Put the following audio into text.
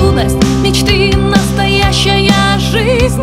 юность, мечты, настоящая жизнь.